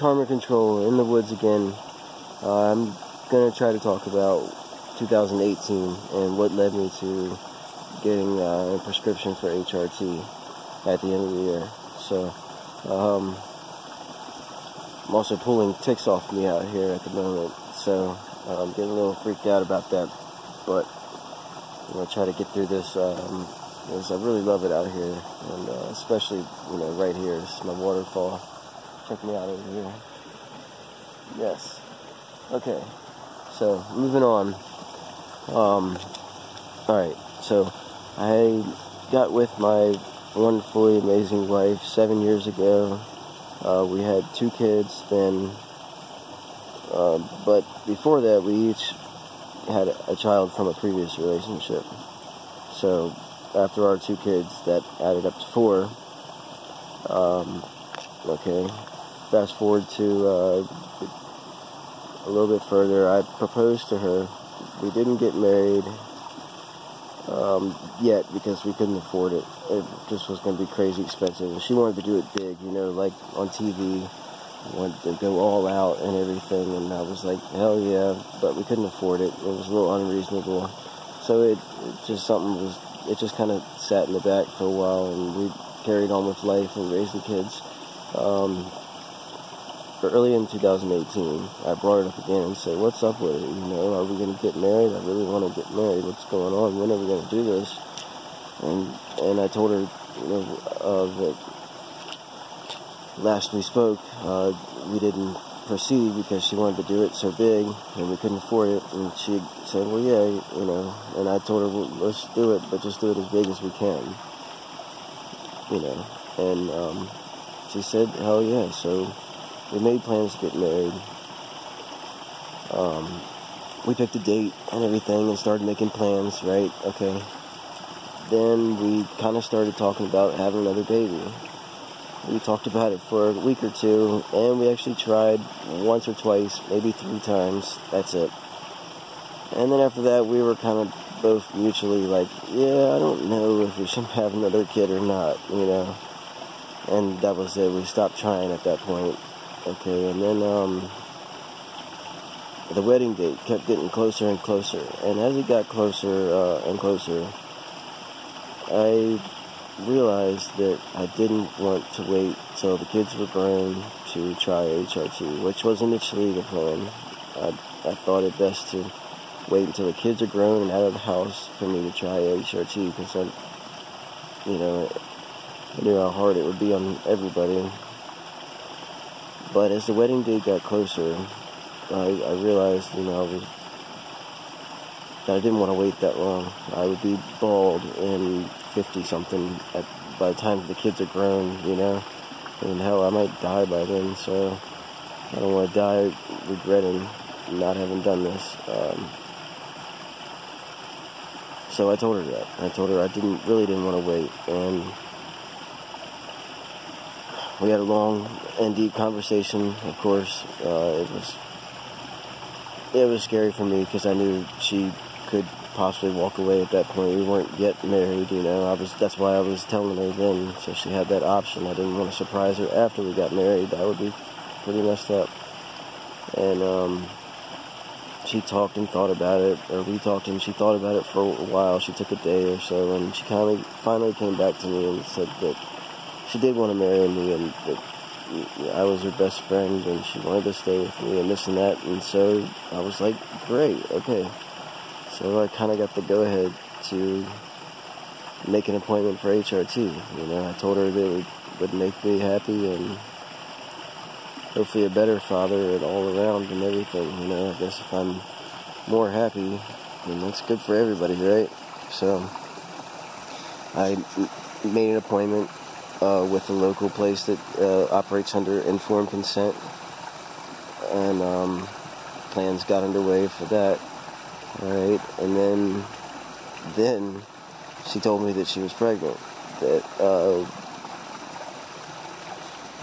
Karma Control in the woods again. Uh, I'm gonna try to talk about 2018 and what led me to getting uh, a prescription for HRT at the end of the year. So, um, I'm also pulling ticks off me out here at the moment. So, uh, I'm getting a little freaked out about that. But I'm gonna try to get through this. Um, because I really love it out here, and uh, especially you know right here. My waterfall. Check me out over here. Yes. Okay. So moving on. Um, all right. So I got with my wonderfully amazing wife seven years ago. Uh, we had two kids then, uh, but before that we each had a child from a previous relationship. So after our two kids, that added up to four. Um, okay, fast forward to uh, a little bit further. I proposed to her. We didn't get married um, yet because we couldn't afford it. It just was going to be crazy expensive. She wanted to do it big, you know, like on TV. Wanted to go all out and everything, and I was like, hell yeah, but we couldn't afford it. It was a little unreasonable. So it, it just something was it just kind of sat in the back for a while, and we carried on with life and raising kids. Um, early in 2018, I brought it up again and said, "What's up with it? You know, are we going to get married? I really want to get married. What's going on? When are we going to do this?" And and I told her, you know, uh, that last we spoke, uh, we didn't proceed because she wanted to do it so big and we couldn't afford it. And she said, well, yeah, you know. And I told her, well, let's do it, but just do it as big as we can. You know. And um, she said, hell yeah. So we made plans to get married. Um, we picked a date and everything and started making plans, right? Okay. Then we kind of started talking about having another baby. We talked about it for a week or two, and we actually tried once or twice, maybe three times. That's it. And then after that, we were kind of both mutually like, yeah, I don't know if we should have another kid or not, you know. And that was it. We stopped trying at that point. Okay, and then um, the wedding date kept getting closer and closer. And as it got closer uh, and closer, I realized that I didn't want to wait till the kids were grown to try HRT, which was initially the plan. I, I thought it best to wait until the kids are grown and out of the house for me to try HRT because I, you know, I knew how hard it would be on everybody. But as the wedding day got closer, I, I realized, you know, I was that I didn't want to wait that long. I would be bald and 50 something by the time the kids are grown, you know. And hell, I might die by then, so I don't want to die regretting not having done this. Um, so I told her that. I told her I didn't really didn't want to wait, and we had a long and deep conversation. Of course, uh, it was it was scary for me because I knew she could possibly walk away at that point. We weren't yet married, you know. I was that's why I was telling her then, so she had that option. I didn't want to surprise her after we got married. That would be pretty messed up. And um, she talked and thought about it, or we talked and she thought about it for a while. She took a day or so, and she kind of finally came back to me and said that she did want to marry me and I was her best friend and she wanted to stay with me and this and that. And so I was like, great, okay. So I kind of got the go ahead to make an appointment for HRT. You know, I told her that it would make me happy and hopefully a better father and all around and everything. You know, I guess if I'm more happy, then that's good for everybody, right? So I made an appointment uh, with a local place that uh, operates under informed consent, and um, plans got underway for that. All right, and then then she told me that she was pregnant. That uh,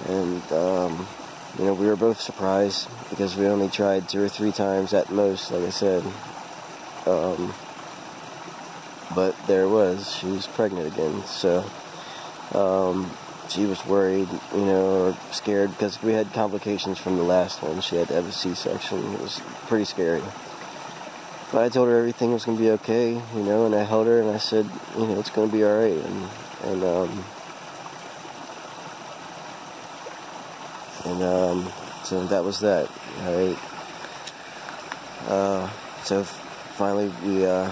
and um, you know we were both surprised because we only tried two or three times at most, like I said. Um, but there was. She was pregnant again. So um, she was worried, you know, or scared because we had complications from the last one. She had to have a C-section. It was pretty scary. But I told her everything was going to be okay, you know, and I held her and I said, you know, it's going to be all right. And, and, um, and, um, so that was that, all right. Uh, so finally we, uh,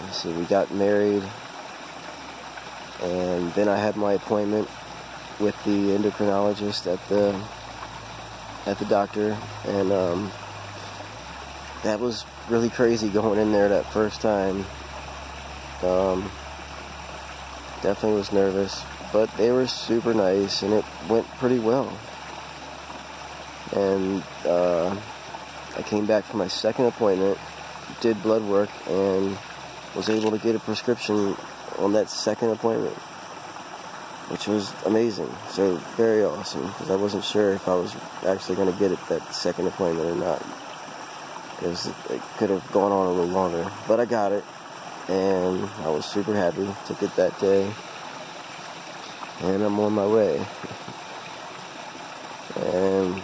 let's see, we got married and then I had my appointment with the endocrinologist at the at the doctor, and um, that was really crazy going in there that first time. Um, definitely was nervous, but they were super nice, and it went pretty well. And uh, I came back for my second appointment, did blood work, and was able to get a prescription on that second appointment, which was amazing. So very awesome because I wasn't sure if I was actually going to get it that second appointment or not because it could have gone on a little longer. But I got it, and I was super happy. Took it that day, and I'm on my way. and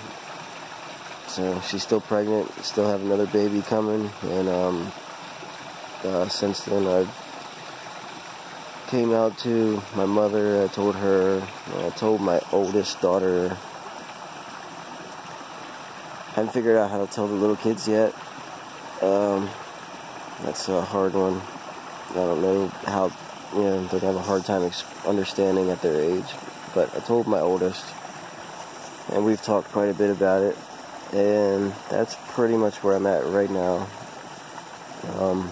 so she's still pregnant, still have another baby coming, and um, uh, since then I've came out to my mother. I told her. I told my oldest daughter. I Haven't figured out how to tell the little kids yet. Um, that's a hard one. I don't know how. You know, gonna have a hard time understanding at their age. But I told my oldest, and we've talked quite a bit about it. And that's pretty much where I'm at right now. Um,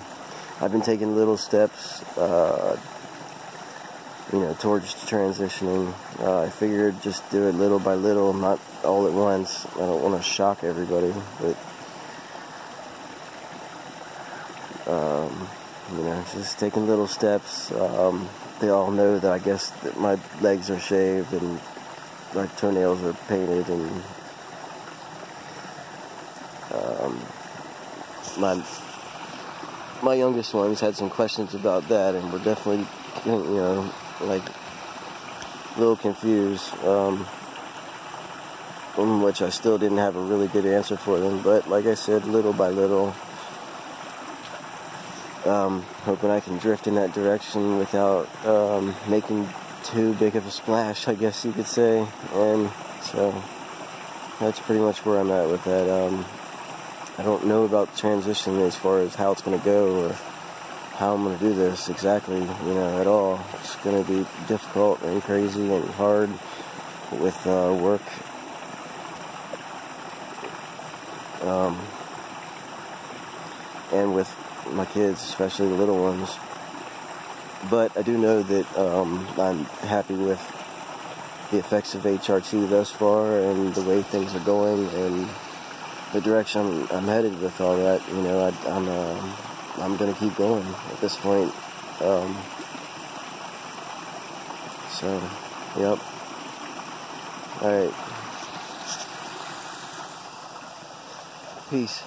I've been taking little steps. Uh, you know, towards transitioning. Uh, I figured just do it little by little, not all at once. I don't want to shock everybody, but um, you know, just taking little steps. Um, they all know that I guess that my legs are shaved and my toenails are painted and um, my my youngest ones had some questions about that and we're definitely you know like a little confused, um, which I still didn't have a really good answer for them. But like I said, little by little, um, hoping I can drift in that direction without um, making too big of a splash, I guess you could say. And so that's pretty much where I'm at with that. Um, I don't know about the transition as far as how it's going to go or how I'm going to do this exactly, you know, at all. It's going to be difficult and crazy and hard with uh, work. Um, and with my kids, especially the little ones. But I do know that um, I'm happy with the effects of HRT thus far and the way things are going and the direction I'm headed with all that. You know, I, am I'm gonna keep going at this point. Um, so, yep. Alright. Peace.